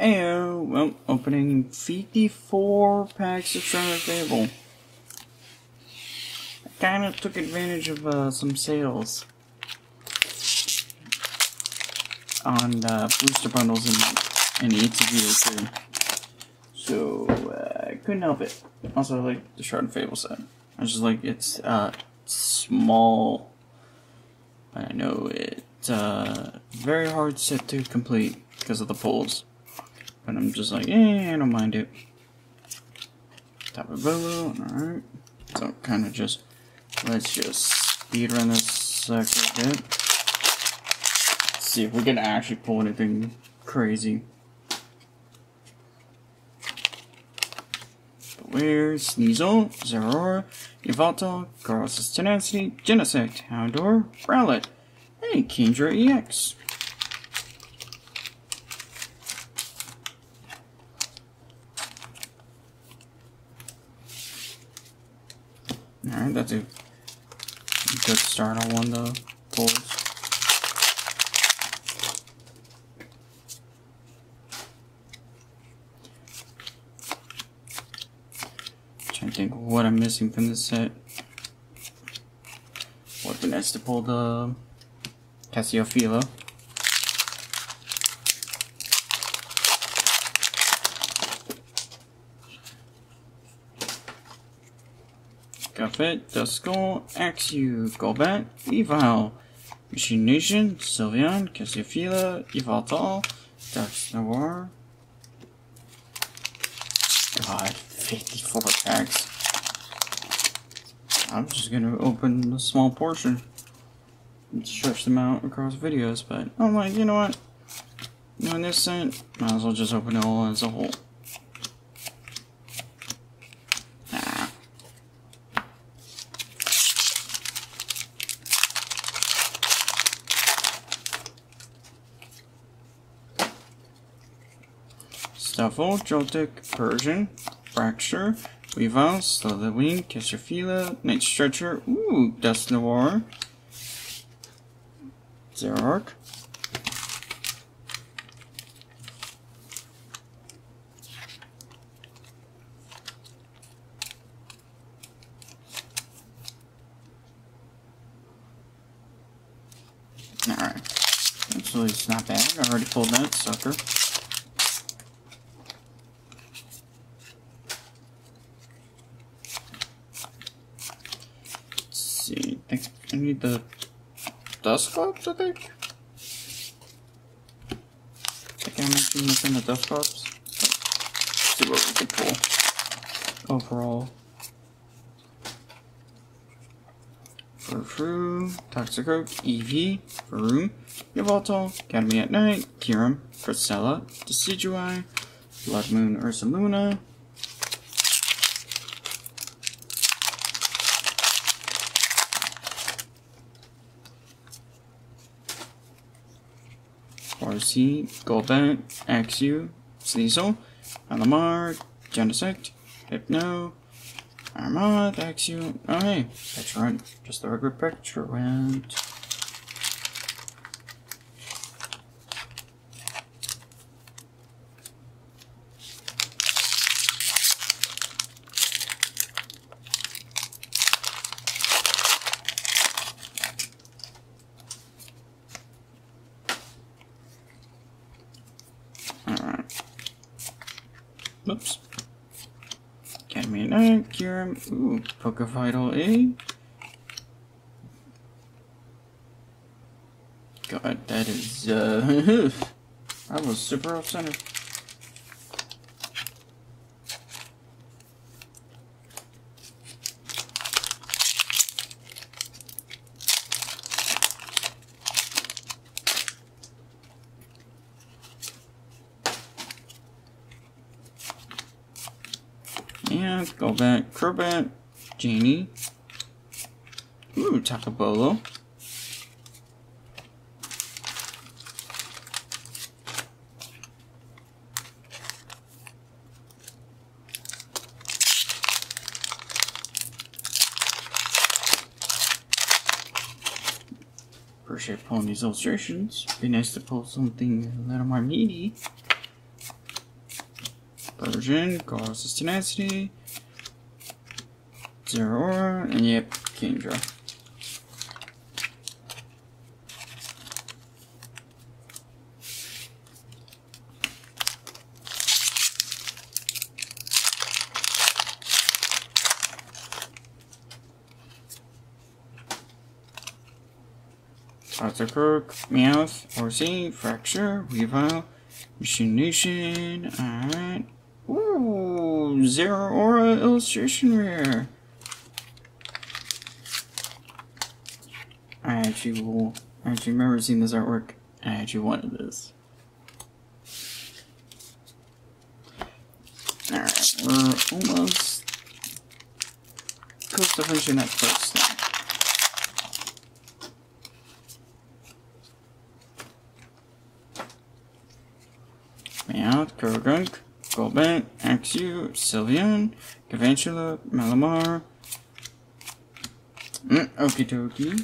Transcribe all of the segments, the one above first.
Ayo, well, opening 54 packs of of Fable. I kind of took advantage of uh, some sales on uh, booster bundles and, and ETV too. So, uh, I couldn't help it. Also, I like the and Fable set. I just like it's uh, small. I know it's uh, very hard set to complete because of the pulls. But I'm just like, eh, I don't mind it. Top of Bolo, alright. So kind of just, let's just speed run this sucker bit. see if we can actually pull anything crazy. Where's Sneasel, Zeraora, Yveltal, Garros' Tenacity, Genesect, Houndour, Rowlet, and Kingdra EX. Alright, that's a good start on one of the pulls. Trying to think what I'm missing from this set. What the next to pull the Cassiophila. Gafet, Duskull, Axew, Golbat, Evil, Machine Nation, Sylveon, Cassiophila, Yveltal, Dax Noir. God, 54 packs. I'm just gonna open a small portion and stretch them out across videos, but I'm like, you know what? Doing this set, might as well just open it all as a whole. Stuffle, Joltik, Persian, Fraxure, Weavile, Slitherwing, Cassiophila, Night Stretcher, ooh, Dusknoir, Zerark. Alright. Actually, it's not bad. I already pulled that sucker. Let's see. I think I need the dust clubs, I think. I think I mentioned missing the dust clubs. Let's see what we can pull overall. Furfrou, Toxicroak, Eevee, Varoom, Yveltal, Academy at Night, Kyurem, Priscilla, Decidueye, Blood Moon Ursaluna, RC, Golbat, Axew, Sneasel, Alamar, Genesect, Hypno, Armand, Axew, oh hey, Pecharunt, just the regular. Alright. Oops. Academy at Night, Kyurem, ooh, Poke Vital A. God, that is, uh, I was super off center. And go back, Crobat, Janie. Ooh, Takabolo. Appreciate pulling these illustrations. Be nice to pull something a little more meaty. Version, causes tenacity. Zeraora, and yep, Kingdra. Arthur Kirk, Meowth, Horsea, Fraxure, Weavile, Machination, alright. Zeraora Illustration Rare. I actually will, I actually remember seeing this artwork. I actually wanted this. Alright, we're almost close to finishing that first thing. Meowth, Croagunk, Golbat, Axew, Sylveon, Galvantula, Malamar. Mm, okie dokie.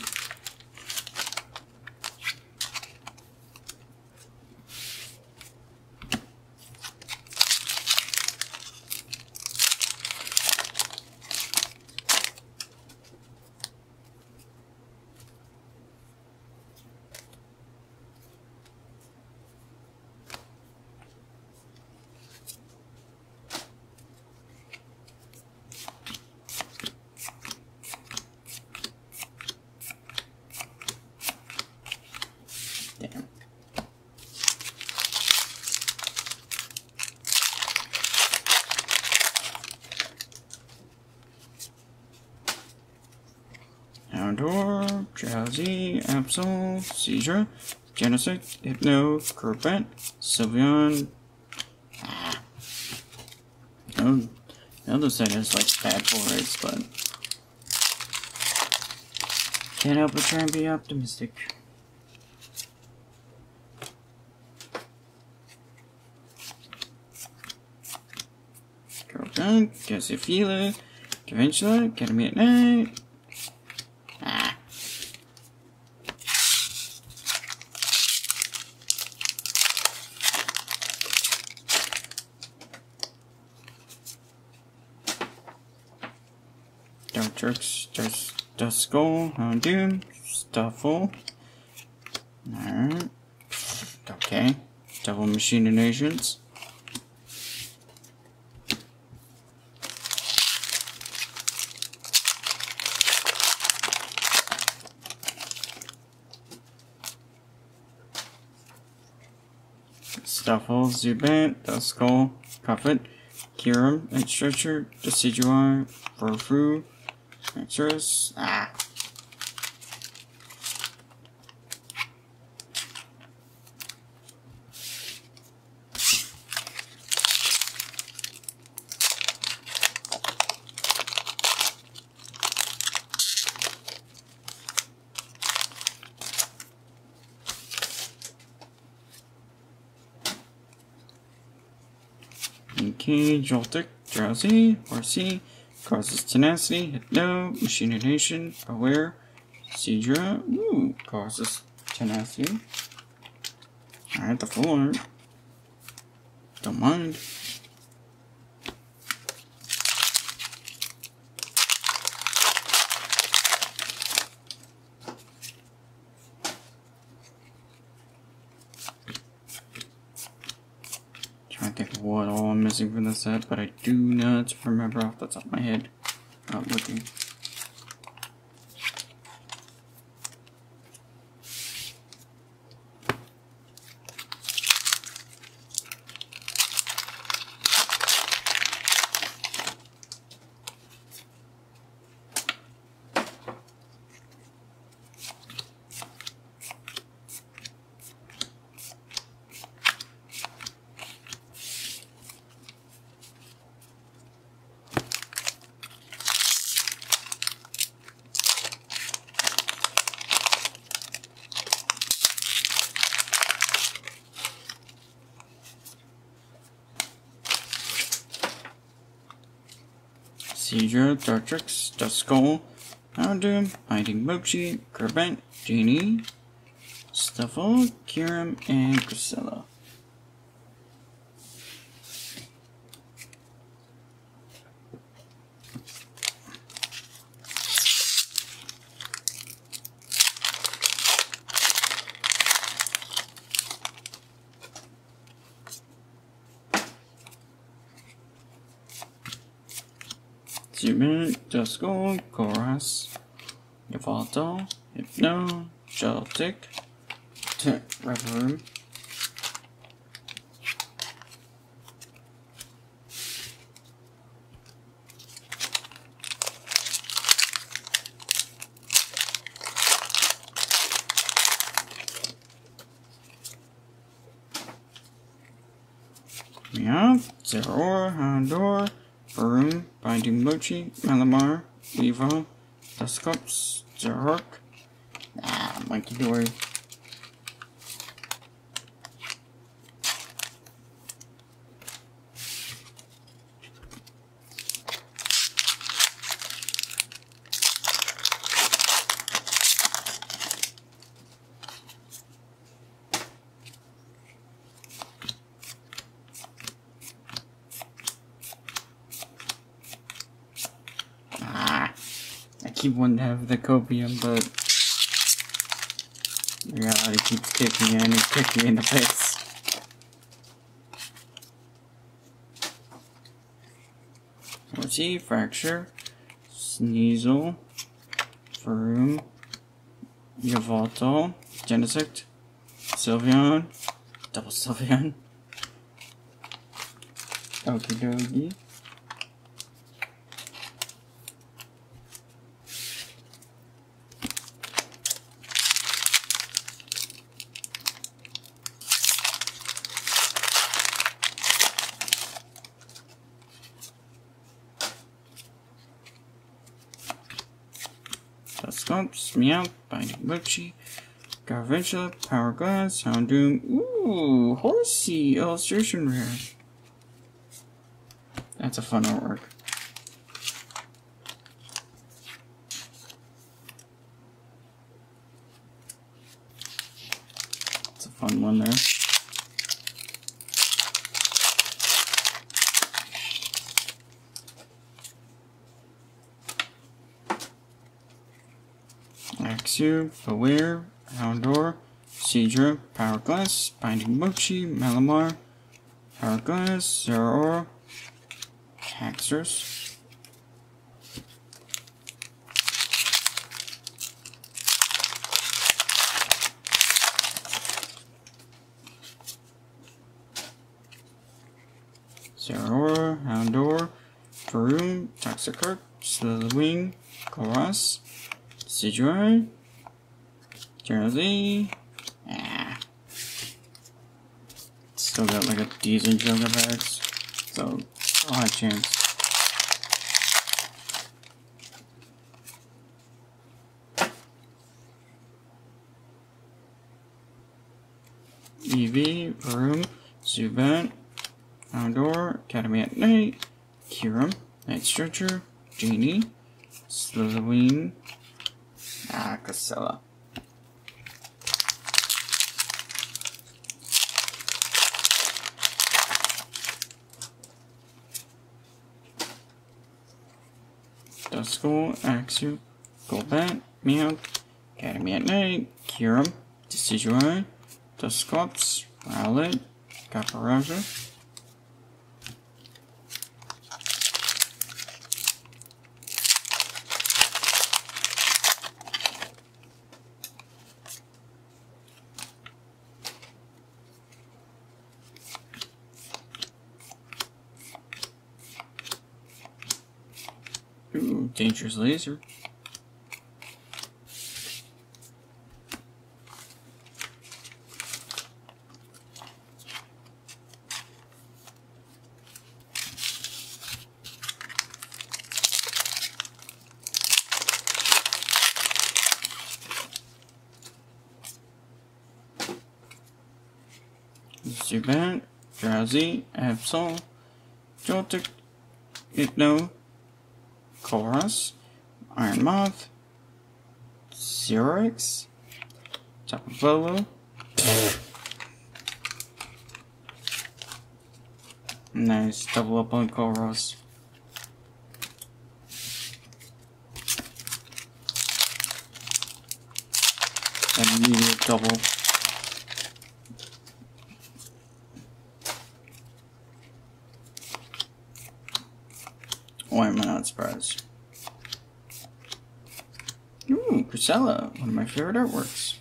Outdoor, Drowzee, Absol, Seizure, Genesect, Hypno, Kerpent, Sylveon. Ah. Oh, the other side is like bad for rates, but can't help but try and be optimistic. Feel it. Conventional, get at night. Dark Jerks, just Duskull, Houndoom, uh, Stuffle. Alright. Okay. Devil Machinations. Stuffle, Zubat, Duskull, Prophet, Kieran, and Stretcher, Decidueye, Furfrou, Extras, ah. Okay, Joltik, Drowzee, Horsea, causes tenacity, Hypno, Machination, Aware, Seadra, ooh, causes tenacity. Alright, the art. Don't mind. What all I'm missing from the set, but I do not remember off the top of my head. Not looking. Seizure, Dartrix, Duskull, Houndoom, Hiding Mochi, Kerbent, Genie, Stuffle, Kiram, and Priscilla. Human, Disco, Chorus, Yavato, Hypno, Celtic, Reverb, Meow, Zero, Houndour, Barum, Binding Mochi, Malamar, Weaver, Duskups, Zerhawk, Ah, Munkidori. Ah, Wanting to have the copium, but reality keeps kicking in and kicking me in the face. Let's see, Fracture, Sneasel, Faroom, Yavato, Genesect, Sylveon, Double Sylveon, Okidogi, Stomps, Meow, Binding Mochi, Galvantula, Power Glass, Houndoom, ooh, Horsea, illustration rare. That's a fun artwork. It's a fun one there. Axew, Beware, Houndour, Power Glass, Binding Mochi, Malamar, Power Glass, Zeraora, Haxorus, Zeraora, Houndour, Faroon, Toxicroak, Slitherwing, Koras, Sidroid, Jersey, ah. Still got like a decent chunk of so I'll have a chance. EV, Room, Zubat, Outdoor, Academy at Night, Kiram, Night Stretcher, Genie, Slitherwing, Ah, Casella. Duskull, Axew, Golbat, Meowth, Academy at Night, Kiram, Decidueye, Dusclops, Rowlet, Copperajah, Ooh, dangerous laser. Zubat, Drowzee, Absol, Joltik, Hypno, Chorus, Iron Moth, Xerix, Tapavolo, Nice, double up on Chorus. Immediate double. Surprised? Ooh, Priscilla, one of my favorite artworks.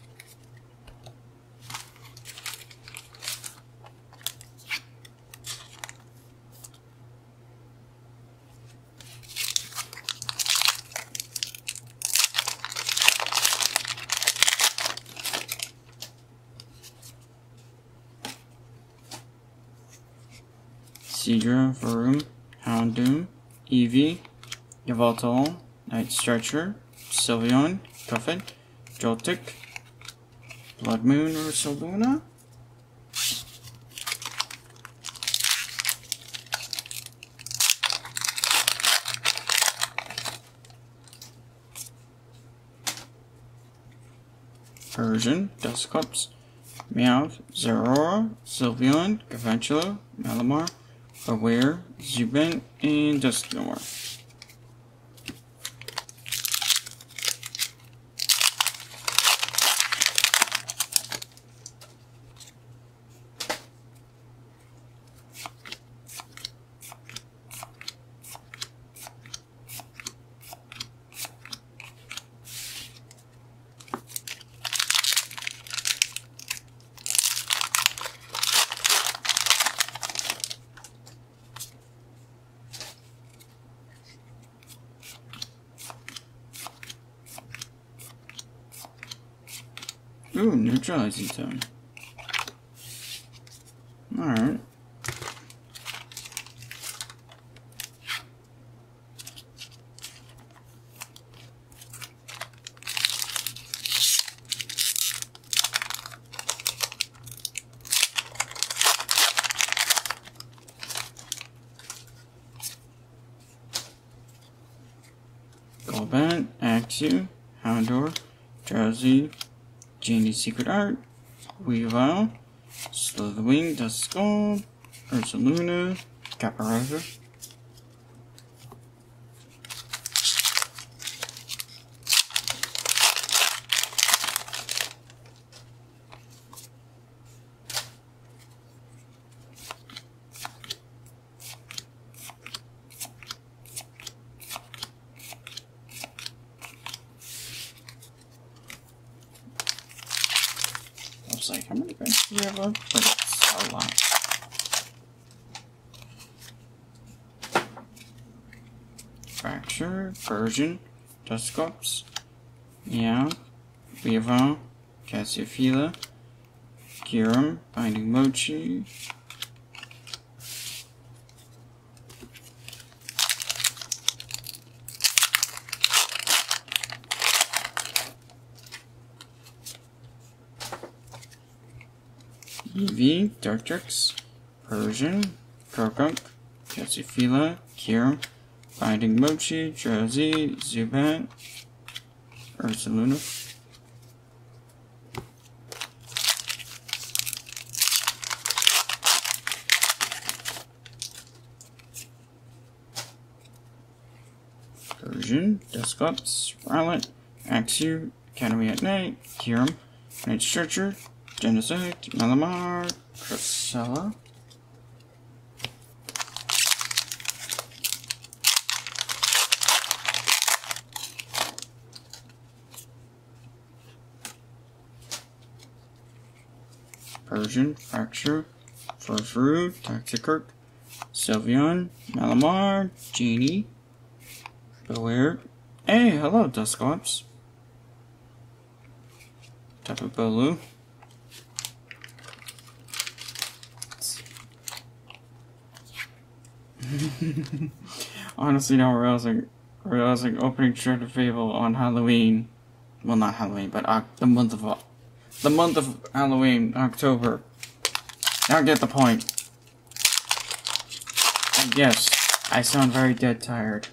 Seadra, Varum, Houndoom, Eevee, Yveltal, Night Stretcher, Sylveon, Cuffin, Joltik, Blood Moon Ursaluna. Persian, Dusclops, Meowth, Zeraora, Sylveon, Gavantulo, Malamar, Aware, Zubat, and Dusknoir. Ooh, neutralizing tone. Alright. Golbat, Axew, Houndour, Drowzee, Genie's Secret Art, Weavile, Slitherwing, Duskull, Ursaluna, Caparasa. I was like, how many packs do you have left? But it's a lot. Fraxure, Version, Dusclops, yeah, Weavile, Cassiophila, Kyurem, Binding Mochi, Eevee, Dartrix, Persian, Croagunk, Cassiophila, Kyurem, Binding Mochi, Drowzee, Zubat, Ursaluna. Persian, Dusclops, Rowlet, Axew, Academy at Night, Kyurem, Night Genesect, Malamar, Priscilla. Persian, Fraxure, Furfrou, Toxicroak, Sylveon, Malamar, Genie, Beware. Hey, hello, Dusclops. Tapu Bolu. Honestly, now we're realizing, realizing opening Shrouded Fable on Halloween. Well, not Halloween, but uh, the month of the month of Halloween, October. Now get the point. And yes, I sound very dead tired.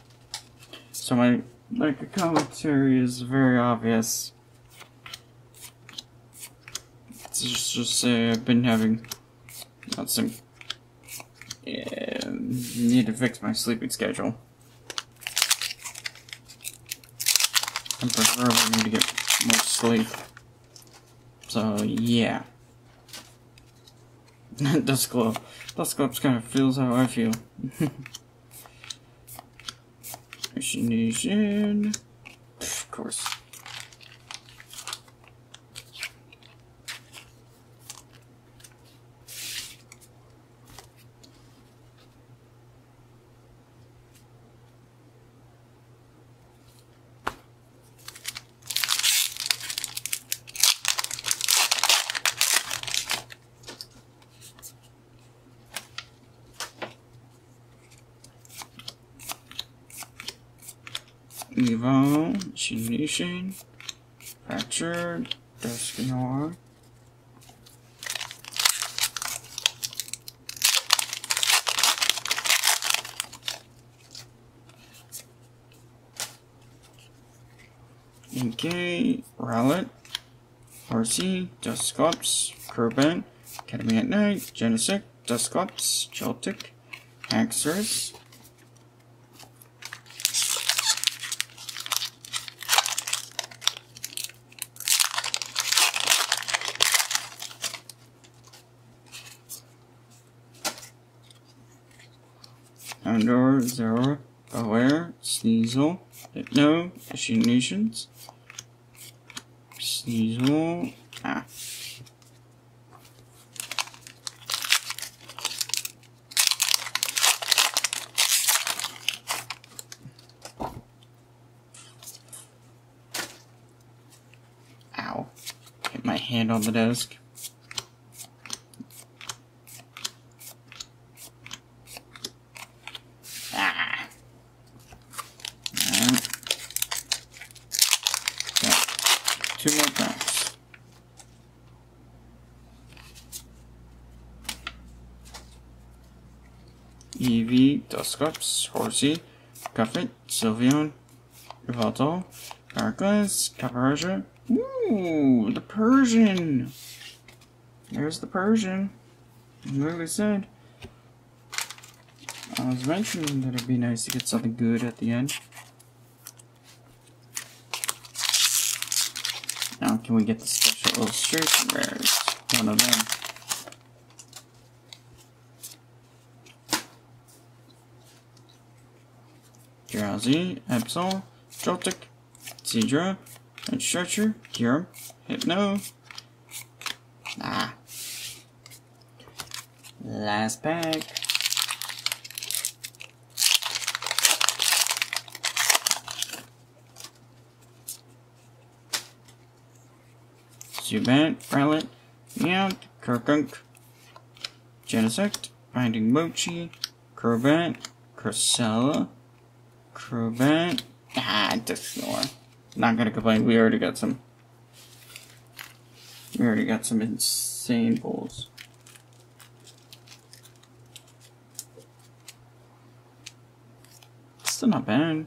So my like commentary is very obvious. It's just just say I've been having not some yeah, need to fix my sleeping schedule. I preferably need to get more sleep. So yeah. Dusclope. Dusclope kind of feels how I feel. Nation. Of course. Shination, Fractured, Dusknoir. Inkay, Rowlet, RC, Dusclops, Kerben, Academy at Night, Genesect, Dusclops, Celtic, Haxorus, Andor, Zero, Aware, Sneasel, Hypno, Nations, Sneasel, ah. Ow. Hit my hand on the desk. Ah. Alright. Got two more packs. Dusclops, Horsea, Cuffit, Sylveon, Rivaldo, Darkglass, Copperajah. Ooh, the Persian! There's the Persian. Literally said. I was mentioning that it'd be nice to get something good at the end. Now, can we get the special illustration rares? One of them. Drowzee, Absol, Joltik, and Stretcher, Kyurem, Hypno. Ah. Last pack. Zubat, Rowlet, Meowth, Kirkunk, Genesect, Binding Mochi, Crobat, Crocella, Crobat, ah, Dusknoir. Not gonna complain, we already got some. We already got some insane bulls. Still not bad.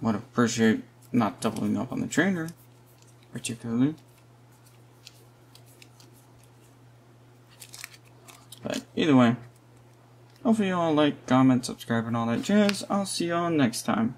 Would appreciate not doubling up on the trainer, particularly. But either way, hopefully you all like, comment, subscribe, and all that jazz. I'll see y'all next time.